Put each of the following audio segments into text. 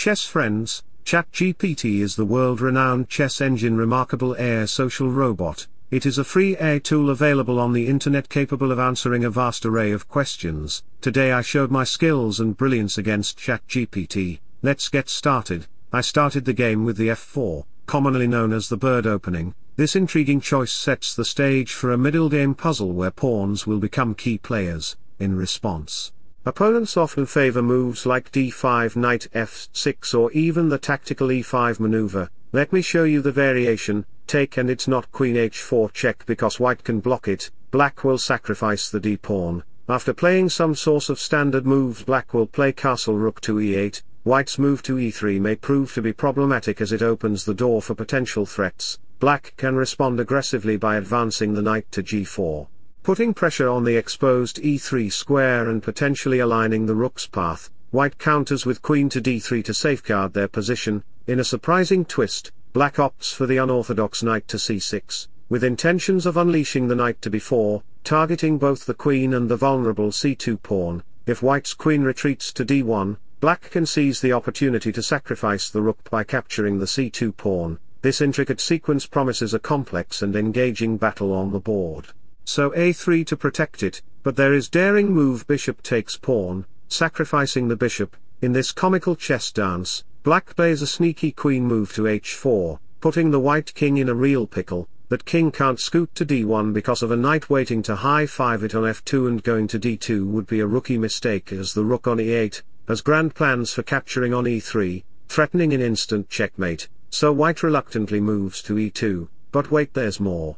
chess friends, ChatGPT is the world-renowned chess engine remarkable AI social robot. It is a free AI tool available on the internet capable of answering a vast array of questions. Today I showed my skills and brilliance against ChatGPT. Let's get started. I started the game with the f4, commonly known as the bird opening. This intriguing choice sets the stage for a middle game puzzle where pawns will become key players. In response, Opponents often favor moves like d5 knight f6 or even the tactical e5 maneuver, let me show you the variation, take and it's not queen h4 check because white can block it, black will sacrifice the d-pawn, after playing some source of standard moves black will play castle rook to e8, white's move to e3 may prove to be problematic as it opens the door for potential threats, black can respond aggressively by advancing the knight to g4 putting pressure on the exposed e3 square and potentially aligning the rook's path, white counters with queen to d3 to safeguard their position, in a surprising twist, black opts for the unorthodox knight to c6, with intentions of unleashing the knight to b4, targeting both the queen and the vulnerable c2 pawn, if white's queen retreats to d1, black can seize the opportunity to sacrifice the rook by capturing the c2 pawn, this intricate sequence promises a complex and engaging battle on the board so a3 to protect it, but there is daring move bishop takes pawn, sacrificing the bishop, in this comical chess dance, black plays a sneaky queen move to h4, putting the white king in a real pickle, that king can't scoot to d1 because of a knight waiting to high 5 it on f2 and going to d2 would be a rookie mistake as the rook on e8, has grand plans for capturing on e3, threatening an instant checkmate, so white reluctantly moves to e2, but wait there's more.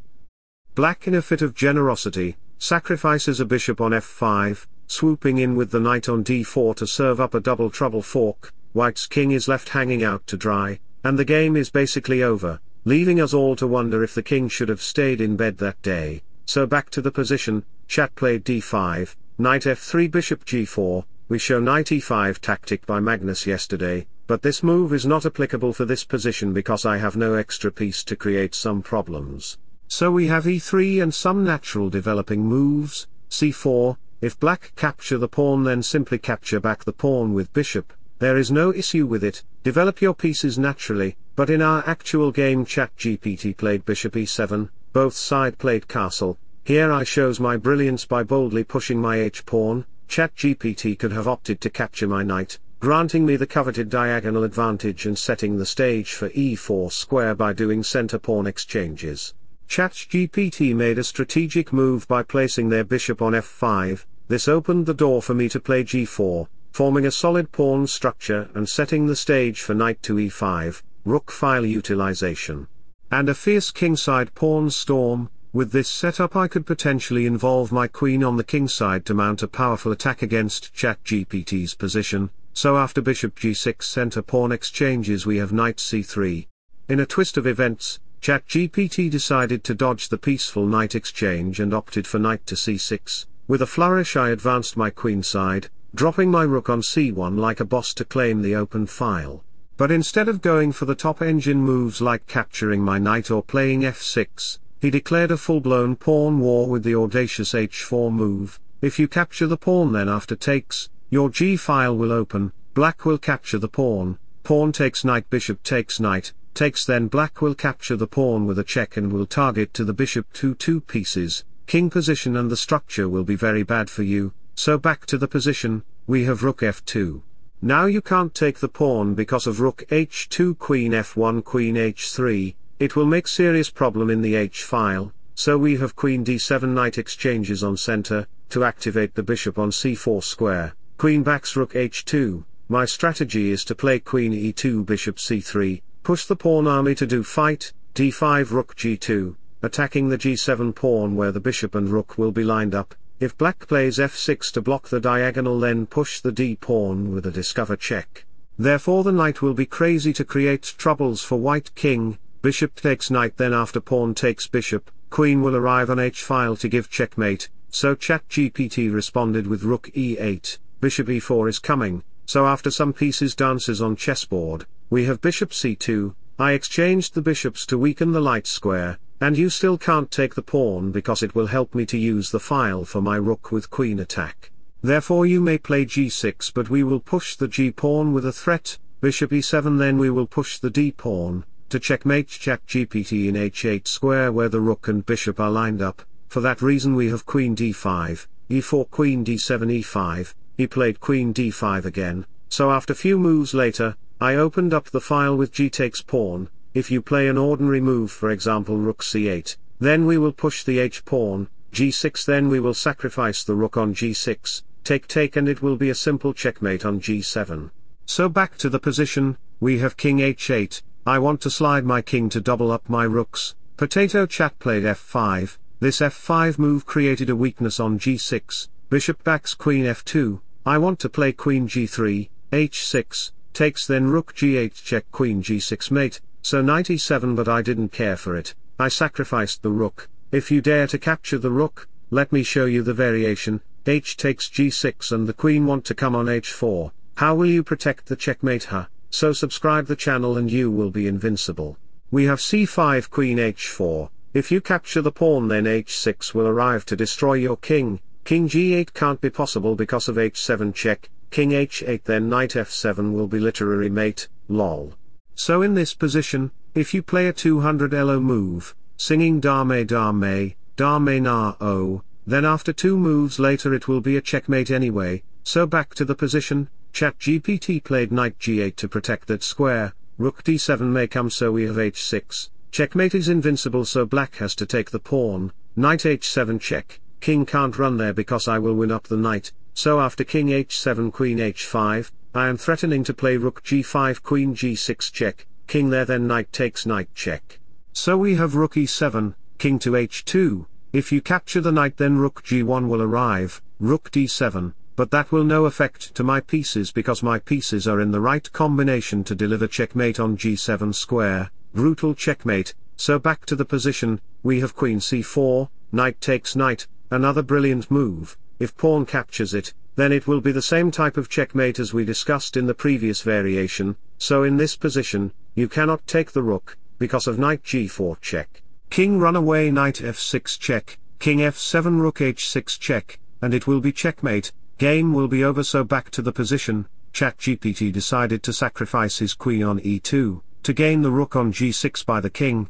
Black in a fit of generosity, sacrifices a bishop on f5, swooping in with the knight on d4 to serve up a double trouble fork, white's king is left hanging out to dry, and the game is basically over, leaving us all to wonder if the king should have stayed in bed that day. So back to the position, chat played d5, knight f3 bishop g4, we show knight e5 tactic by Magnus yesterday, but this move is not applicable for this position because I have no extra piece to create some problems. So we have e3 and some natural developing moves, c4, if black capture the pawn then simply capture back the pawn with bishop, there is no issue with it, develop your pieces naturally, but in our actual game ChatGPT played bishop e7, both side played castle, here I shows my brilliance by boldly pushing my h-pawn, ChatGPT could have opted to capture my knight, granting me the coveted diagonal advantage and setting the stage for e4 square by doing center pawn exchanges. ChatGPT made a strategic move by placing their bishop on f5, this opened the door for me to play g4, forming a solid pawn structure and setting the stage for knight to e5, rook file utilization. And a fierce kingside pawn storm, with this setup I could potentially involve my queen on the kingside to mount a powerful attack against ChatGPT's position, so after bishop g6 center pawn exchanges we have knight c3. In a twist of events, ChatGPT decided to dodge the peaceful knight exchange and opted for knight to c6. With a flourish I advanced my queenside, dropping my rook on c1 like a boss to claim the open file. But instead of going for the top engine moves like capturing my knight or playing f6, he declared a full-blown pawn war with the audacious h4 move, if you capture the pawn then after takes, your g file will open, black will capture the pawn, pawn takes knight bishop takes knight, takes then black will capture the pawn with a check and will target to the bishop two two pieces, king position and the structure will be very bad for you, so back to the position, we have rook f2. Now you can't take the pawn because of rook h2 queen f1 queen h3, it will make serious problem in the h file, so we have queen d7 knight exchanges on center, to activate the bishop on c4 square, queen backs rook h2, my strategy is to play queen e2 bishop c3, Push the pawn army to do fight, d5 rook g2, attacking the g7 pawn where the bishop and rook will be lined up, if black plays f6 to block the diagonal then push the d pawn with a discover check. Therefore the knight will be crazy to create troubles for white king, bishop takes knight then after pawn takes bishop, queen will arrive on h-file to give checkmate, so ChatGPT responded with rook e8, bishop e4 is coming, so after some pieces dances on chessboard, we have bishop c2, I exchanged the bishops to weaken the light square, and you still can't take the pawn because it will help me to use the file for my rook with queen attack. Therefore you may play g6 but we will push the g-pawn with a threat, bishop e7 then we will push the d-pawn, to checkmate ChatGPT in h8 square where the rook and bishop are lined up, for that reason we have queen d5, e4 queen d7 e5, he played queen d5 again, so after few moves later, I opened up the file with g takes pawn, if you play an ordinary move for example rook c8, then we will push the h-pawn, g6 then we will sacrifice the rook on g6, take take and it will be a simple checkmate on g7. So back to the position, we have king h8, I want to slide my king to double up my rooks, potato chat played f5, this f5 move created a weakness on g6, bishop backs queen f2, I want to play queen g3, h6, takes then rook g8 check queen g6 mate, so knight e7 but I didn't care for it, I sacrificed the rook, if you dare to capture the rook, let me show you the variation, h takes g6 and the queen want to come on h4, how will you protect the checkmate huh? so subscribe the channel and you will be invincible. We have c5 queen h4, if you capture the pawn then h6 will arrive to destroy your king, king g8 can't be possible because of h7 check, king h8 then knight f7 will be literary mate, lol. So in this position, if you play a 200 elo move, singing dame dame, dame na o, then after two moves later it will be a checkmate anyway, so back to the position, ChatGPT played knight g8 to protect that square, rook d7 may come so we have h6, checkmate is invincible so black has to take the pawn, knight h7 check, king can't run there because I will win up the knight, so after king h7 queen h5, I am threatening to play rook g5 queen g6 check, king there then knight takes knight check. So we have rook e7, king to h2, if you capture the knight then rook g1 will arrive, rook d7, but that will no effect to my pieces because my pieces are in the right combination to deliver checkmate on g7 square, brutal checkmate, so back to the position, we have queen c4, knight takes knight, another brilliant move, if pawn captures it, then it will be the same type of checkmate as we discussed in the previous variation, so in this position, you cannot take the rook, because of knight g4 check. King run away knight f6 check, king f7 rook h6 check, and it will be checkmate, Game will be over so back to the position, ChatGPT decided to sacrifice his queen on e2, to gain the rook on g6 by the king,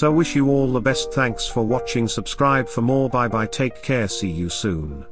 So wish you all the best. Thanks for watching. Subscribe for more. Bye bye. Take care. See you soon.